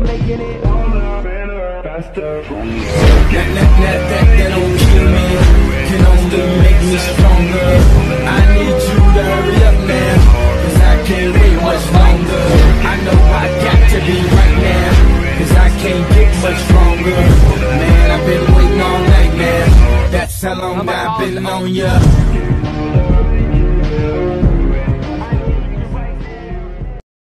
and making it harder, better, faster, stronger. That, oh that, that, that, that don't kill me Can only make me stronger I need you to hurry up man Cause I can't wait much longer I know I got to be right now Cause I can't get much stronger Man, I've been waiting all night man That's how long I've been on ya